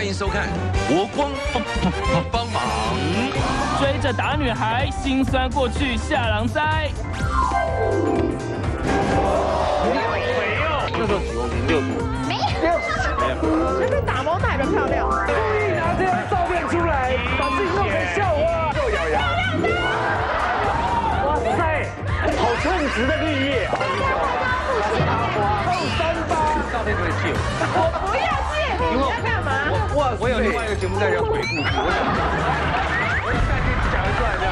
欢迎收看《国光帮帮忙》。追着打女孩，心酸过去下狼灾。那时候几公斤？六十。前面打猫奶的漂亮，故意拿这张照片出来，把自己弄成笑话。又咬牙。哇塞，好称职的绿叶。后三八。照片可以借我。我不要你，要干嘛？我，我有另外一个节目在这回顾，我想，我下去讲得出来的。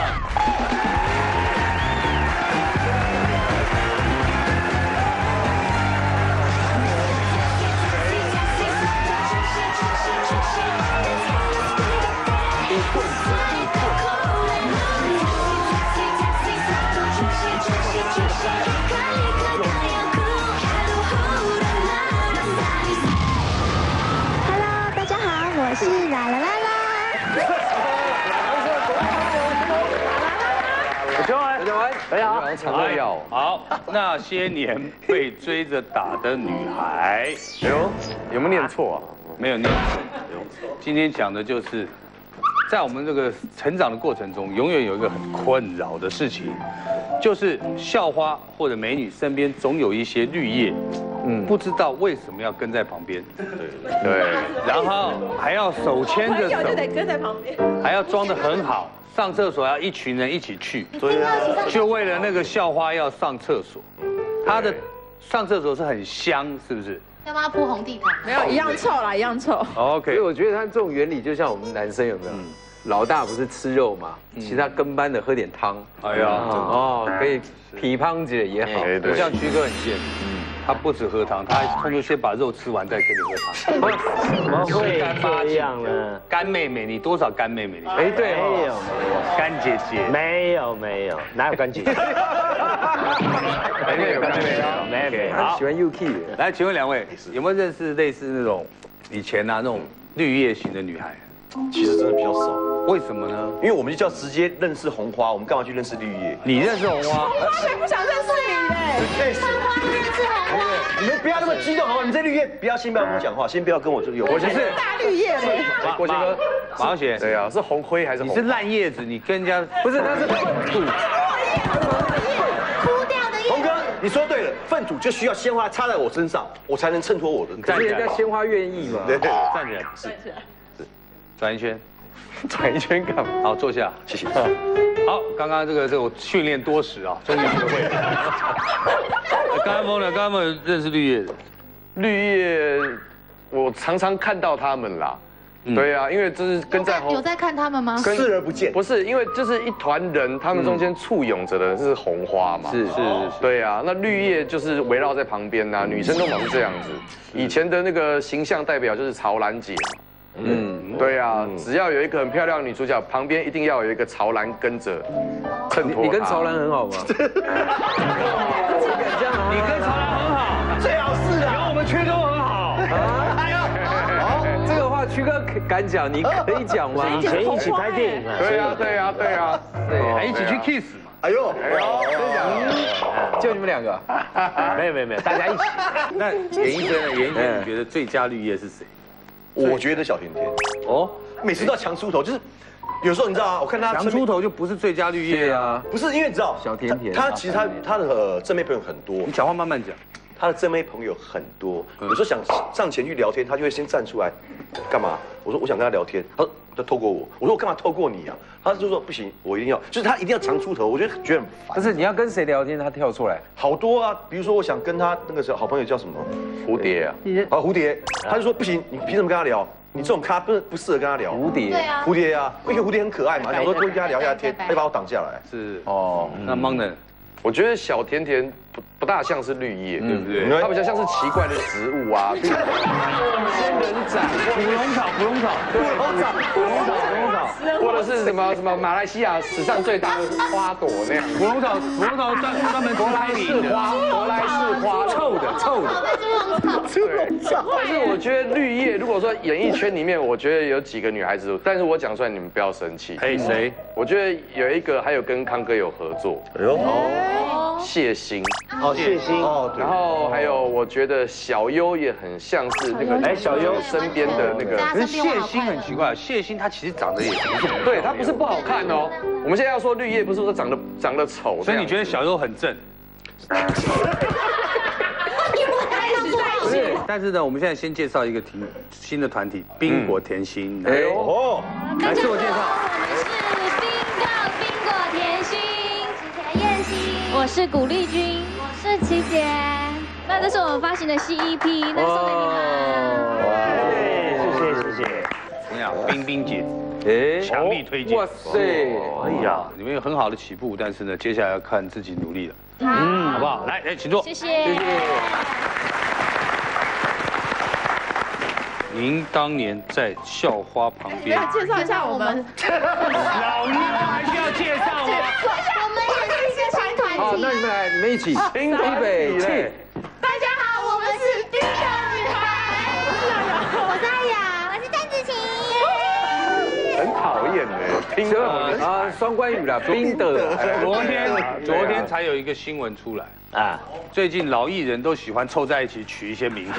好，大家好，那些年被追着打的女孩，哎呦，有没有念错啊？没有念错。今天讲的就是，在我们这个成长的过程中，永远有一个很困扰的事情，就是校花或者美女身边总有一些绿叶，嗯，不知道为什么要跟在旁边，对对，然后还要手牵着手有就，得跟在旁边。还要装得很好，上厕所要一群人一起去，所以就为了那个校花要上厕所，她的上厕所是很香，是不是要帮他铺红地毯。没有一样臭啦，一样臭。OK，所以我觉得他这种原理就像我们男生有没有？老大不是吃肉嘛，其他跟班的喝点汤，哎呀，哦，可以皮胖姐也好。不像曲哥很贱，他不止喝汤，他还通常先把肉吃完再跟你喝汤。怎么会这样呢？干妹妹，你多少干妹妹？你哎，对没有没有，干姐姐，没有没有，哪有干姐姐？没有干妹妹，没有没有。他喜欢 UK 的。来，请问两位有没有认识类似那种以前啊那种绿叶型的女孩？其实真的比较少，为什么呢？因为我们就叫直接认识红花，我们干嘛去认识绿叶？你认识红花？红花才不想认识你嘞。你们不要那么激动好不好？你这绿叶不要先不要跟我讲话，先不要跟我这个有关系。我是大绿叶嘞，马国贤哥马上写，对啊，是红灰还是红？你是烂叶子，你跟人家不是？那是粪土。枯掉的叶红哥，你说对了，粪土就需要鲜花插在我身上，我才能衬托我的。可是人家鲜花愿意嘛？对对，站起来，是转一圈，转一圈干嘛？好，坐下。谢谢。好，刚刚这个这个我训练多时啊，终于学会了。刚刚疯了，刚刚有认识绿叶的，绿叶，我常常看到他们啦。对啊，因为就是跟在红，有在看他们吗？跟视而不见不是因为就是一团人，他们中间簇拥着的是红花嘛。是是是是，对啊，那绿叶就是围绕在旁边呐、女生都忙是这样子。以前的那个形象代表就是曹兰姐嘛。嗯，对啊，只要有一个很漂亮的女主角，旁边一定要有一个潮男跟着衬托。你跟潮男很好吗？你跟潮男很好，最好是的，有我们缺都很好。哎呀，这个话曲哥敢讲，你可以讲吗？以前一起拍电影啊。对啊，对啊，对啊。对，还一起去 kiss 嘛。哎呦，就你们两个。没有没有没有，大家一起。那演艺圈呢？严医生，你觉得最佳绿叶是谁？我觉得小甜甜哦，每次都要强出头，就是有时候你知道啊，我看他强出头就不是最佳绿叶啊。不是因为你知道小甜甜他他其实他他的呃正面朋友很多你，讲话慢慢讲。他的正妹朋友很多，有时候想上前去聊天，他就会先站出来，干嘛？我说我想跟他聊天，他说他透过我，我说我干嘛透过你啊？他就说不行，我一定要，就是他一定要常出头，我觉得觉得很烦。不是你要跟谁聊天，他跳出来。好多啊，比如说我想跟他那个时候好朋友叫什么蝴蝶啊，啊蝴蝶，他就说不行，你凭什么跟他聊？你这种咖不不适合跟他聊。蝴蝶。对啊，蝴蝶啊，因为蝴蝶很可爱嘛，想说多跟他聊一下天，他就把我挡下来。是哦，那 m o n 我觉得小甜甜不不大像是绿叶，对不对？嗯。它比较像是奇怪的植物啊，仙人掌、芙蓉草，芙蓉草，芙蓉草，芙蓉草，或者是什么什么马来西亚史上最大的花朵那样。捕龙草，捕龙草专专门佛莱士花，佛莱士花，臭的臭的。对，但是我觉得绿叶，如果说演艺圈里面，我觉得有几个女孩子，但是我讲出来你们不要生气。哎，谁？我觉得有一个还有跟康哥有合作，哎呦，谢欣，哦，谢欣。哦，然后还有我觉得小优也很像是那个哎小优。身边的那个。可是谢欣很奇怪，谢欣她其实长得也对它不是不好看哦。我们现在要说绿叶，不是说长得长得丑，所以你觉得小优很正？但是呢，我们现在先介绍一个题新的团体——冰果甜心。哎呦，哦，来自我介绍。我是冰果冰果甜心，之前燕心，我是古丽君，我是琪姐。那这是我们发行的新 EP，那送给你们。谢谢谢谢。怎么样，冰冰姐？哎，强力推荐！哇塞，哎呀，你们有很好的起步，但是呢，接下来要看自己努力了，嗯，好不好？来，来，请坐。谢谢。您当年在校花旁边，介绍一下我们。老妞还需要介绍吗？我们也是一个新团好，体。那你们来，你们一起，预备起。的，啊，双关语啦，冰的。昨天昨天才有一个新闻出来啊，最近老艺人都喜欢凑在一起取一些名片。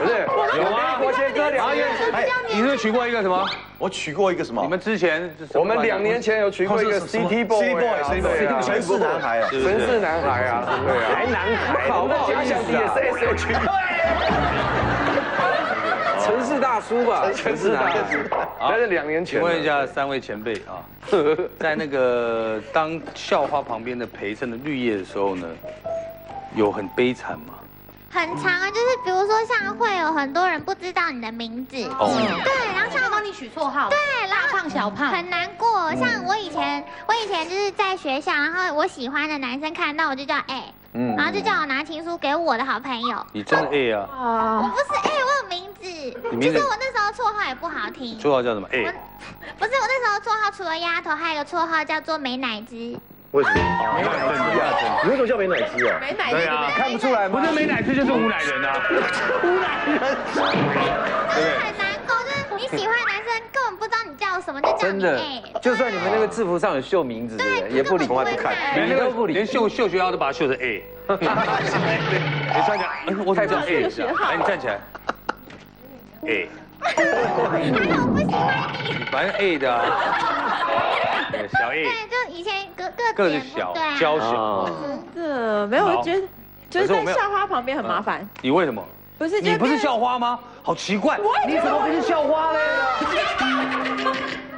不是有吗？国贤哥两年，哎，你是不是取过一个什么？我取过一个什么？你们之前我们两年前有取过一个 City Boy，City Boy，城市男孩啊，城市男孩啊，对啊，还男孩，好不好？假想敌也是 S H，城市大叔吧，城市大叔。那是两年前。请问一下三位前辈啊，在那个当校花旁边的陪衬的绿叶的时候呢，有很悲惨吗？很长啊，就是比如说像会有很多人不知道你的名字，哦对，然后像帮你取绰号，对，大胖小胖很难过。像我以前，我以前就是在学校，然后我喜欢的男生看到我就叫 A，嗯然后就叫我拿情书给我的好朋友。你真的 A 啊？我不是 A，我有其实我那时候绰号也不好听，绰号叫什么 A？不是我那时候绰号除了丫头，还有个绰号叫做美乃滋。为什么？没奶汁啊，你为什么叫美乃滋啊？没奶对啊，看不出来吗？不是美奶汁就是无奶人啊，无奶人，对不对？很难过，就是你喜欢男生根本不知道你叫什么，就叫你真的。，就算你们那个制服上有绣名字，对？也不理，从来不看连那个理都不理。连秀秀学校都把它秀成 A，你站起来，哎，我怎么叫 A？哎，你站起来，A，还有不喜欢你。你反正 A 的啊，对小 A，对，就以前个个个子小啊，娇小，这没有，我觉得就是在校花旁边很麻烦。你为什么？不是，你不是校花吗？好奇怪，你怎么不是校花嘞？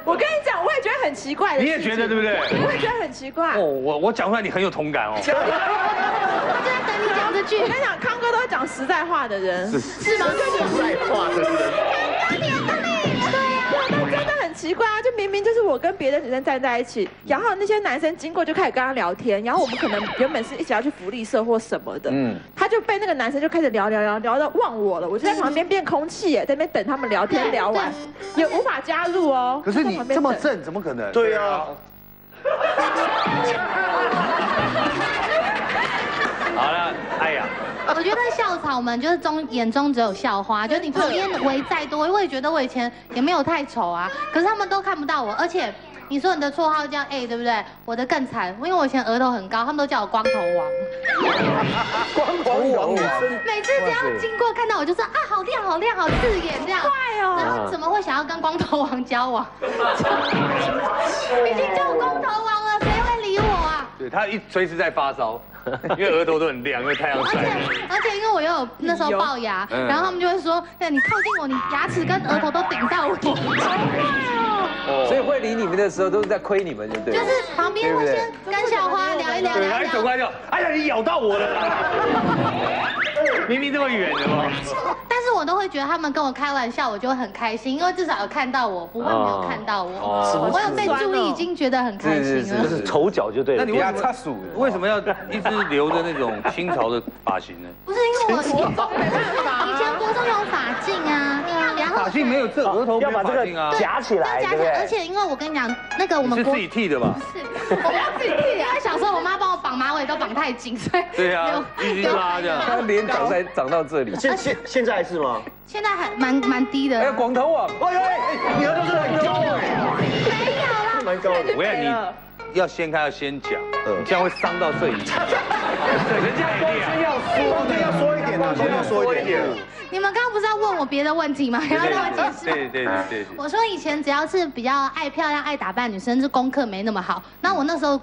我跟你讲，我也觉得很奇怪的。你也觉得对不对？我也觉得很奇怪。哦，我我讲出来你很有同感哦。你讲这句我。跟你讲，康哥都会讲实在话的人，是吗？实在话的人。对呀，但真的很奇怪啊！就明明就是我跟别的女生站在一起，然后那些男生经过就开始跟他聊天，然后我们可能原本是一起要去福利社或什么的，嗯，他就被那个男生就开始聊聊聊聊到忘我了，我就在旁边变空气耶，在那边等他们聊天聊完，也无法加入哦。可是你这么正，怎么可能？对啊，我觉得校草们就是中眼中只有校花，就你旁边围再多，我也觉得我以前也没有太丑啊，可是他们都看不到我，而且你说你的绰号叫 A 对不对？我的更惨，因为我以前额头很高，他们都叫我光头王。光头王，每次只要经过看到我就说啊，好亮好亮好刺眼这样。快哦然后怎么会想要跟光头王交往？已经叫我光头王了？对他一随时在发烧，因为额头都很亮，因为太阳而晒。且而且因为我又有那时候龅牙，嗯然后他们就会说，对，你靠近我，你牙齿跟额头都顶到我。所以会理你们的时候都是在亏你们，就对。就是旁边会先跟小花聊一聊，聊一聊。走过来就，哎呀，你咬到我了啦！明明这么远的嘛。但是我都会觉得他们跟我开玩笑，我就会很开心，因为至少有看到我，不会没有看到我。我有被注意，已经觉得很开心是是了。就是丑角就对了。那你为什么比较差为什么要一直留着那种清朝的发型呢？不是因为我以前国中有发镜啊，发型没有这额头要把这个夹起来，夹起来，而对不对？且因为我跟你讲，那个我们是自己剃的吧？是，我要自己剃的。因为小时候我妈帮我绑马尾都绑太紧，所以对啊，一直拉这样。他脸长在长到这里。现现现在是吗？现在还蛮蛮低的。哎，广头王，哎哎哎，你额头真的很高哎，没有啦，蛮高的。我跟你，要掀开要先讲，这样会伤到摄影机。人家光是要说的，要说一点的，先要说一点。你们刚刚不是要问我别的问题吗？然后让我解释。对对对对。我说以前只要是比较爱漂亮、爱打扮女生，是功课没那么好。那我那时候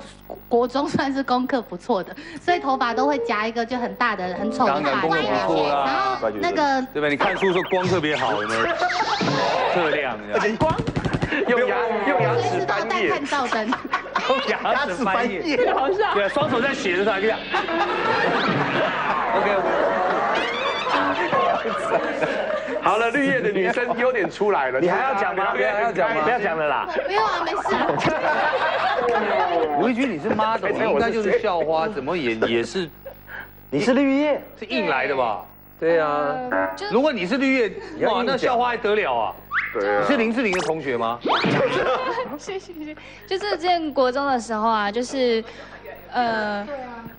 国中算是功课不错的，所以头发都会夹一个就很大的、很丑的发光然后那个对吧？你看书说光特别好，有没有？特亮，光。用牙 用牙齿翻页。看照灯。用牙齿翻页。好像。对，双手在写的时候这样。OK。好了，绿叶的女生优点出来了，你还要讲吗？不要讲吗？不要讲了啦。没有啊，没事。吴一君，你是妈的，应该就是校花，怎么也也是？你是绿叶，是硬来的吧？对啊。如果你是绿叶，哇，那校花还得了啊？对啊。你是林志玲的同学吗？谢谢谢谢。就是之前国中的时候啊，就是，呃，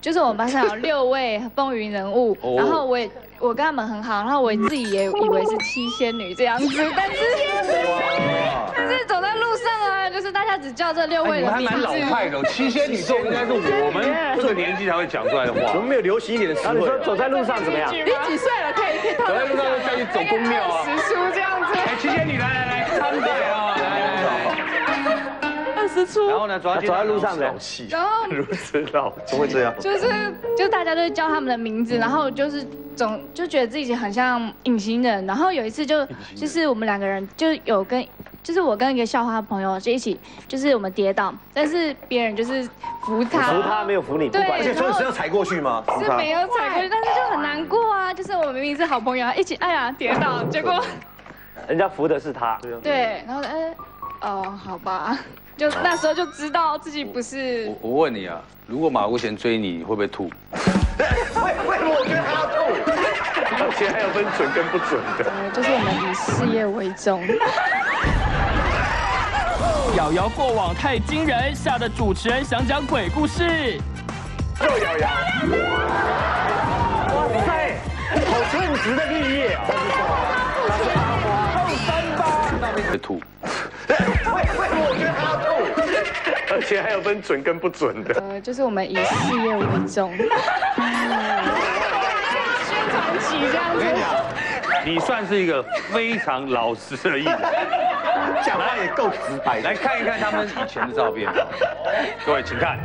就是我们班上有六位风云人物，然后我也。我跟他们很好，然后我自己也以为是七仙女这样子，但是但是走在路上啊，就是大家只叫这六位的名字。还蛮老派的，七仙女这应该是我们这个年纪才会讲出来的话。我们没有流行一点的词汇。你说走在路上怎么样？你几岁了？可以可以走在路上就叫你走公庙啊。师叔这样子。哎七仙女来然后呢？走在路上老气，然后 如此老，怎么会这样？就是，就大家都叫他们的名字，然后就是总就觉得自己很像隐形人。然后有一次就就是我们两个人就有跟，就是我跟一个校花朋友就一起，就是我们跌倒，但是别人就是扶他，扶他没有扶你，对，而且是要踩过去吗？是没有踩过去，但是就很难过啊。就是我明明是好朋友，一起哎呀跌倒，结果 人家扶的是他，对，然后哎哦好吧。就那时候就知道自己不是。我我问你啊，如果马无贤追你，你会不会吐？为为什么我觉得他要吐？而且还有分准跟不准的。呃，就是我们以事业为重。瑶瑶过往太惊人，吓得主持人想讲鬼故事。就瑶瑶。哇塞，好称职的绿叶。后三八。会吐。而且还有分准跟不准的。呃，就是我们以事业为重。宣传期这样子。你算是一个非常老实的艺人，讲话也够直白。来看一看他们以前的照片，各位请看，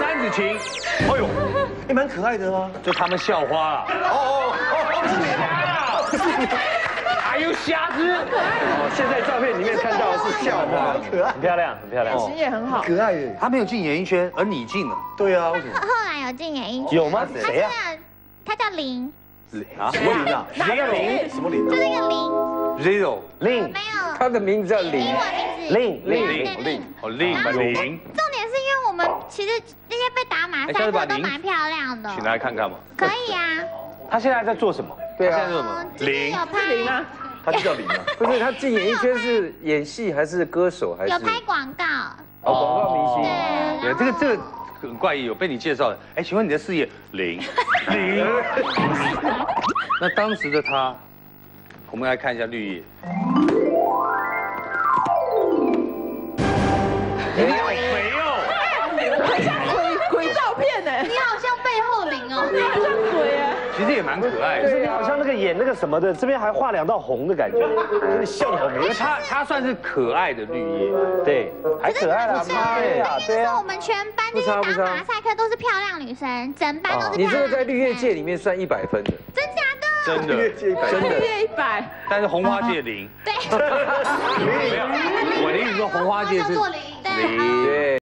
詹子晴，哎呦，你蛮可爱的啊，就他们校花啊。哦哦哦，是你。还有瞎子，哦，现在照片里面看到的是校花，可爱，很漂亮，很漂亮，其实也很好，可爱。他没有进演艺圈，而你进了。对啊，为什么？后来有进演艺圈。有吗？谁呀？他叫林。林啊？什么林啊？哪个林？什么林？就那个林。Zero。林。没有。他的名字叫林。英文名字。林林林。哦林林。重点是因为我们其实那些被打马赛克都蛮漂亮的。请来看看嘛。可以啊。他现在在做什么？对啊。现在做什么？林。林啊。他就叫林啊？不是，他进演艺圈是演戏还是歌手还是？有拍广告。哦，广告明星。对，这个这个很怪异，有被你介绍的。哎，请问你的事业零零？那当时的他，我们来看一下绿叶。你好肥哦！很像鬼鬼照片呢。你好像背后灵哦。其实也蛮可爱的，是你好像那个演那个什么的，这边还画两道红的感觉，真的笑好美。他他算是可爱的绿叶，对，还可爱啦，对啊，对啊。我们全班那些打马赛克都是漂亮女生，整班都是。你这个在绿叶界里面算一百分的，真假的？真的，绿叶界一百，真的，绿叶一百。但是红花界零。对。没有，我的意思说红花界是零，对。